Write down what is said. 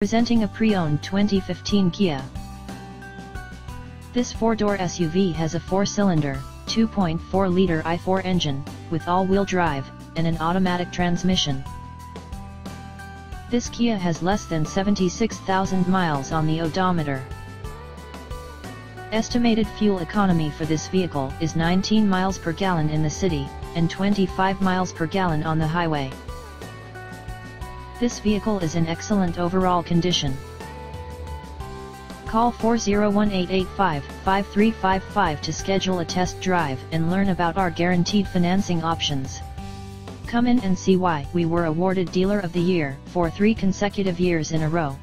Presenting a pre-owned 2015 Kia. This four-door SUV has a four-cylinder, 2.4-liter i4 engine, with all-wheel drive, and an automatic transmission. This Kia has less than 76,000 miles on the odometer. Estimated fuel economy for this vehicle is 19 miles per gallon in the city, and 25 miles per gallon on the highway. This vehicle is in excellent overall condition. Call 401-885-5355 to schedule a test drive and learn about our guaranteed financing options. Come in and see why we were awarded Dealer of the Year for three consecutive years in a row.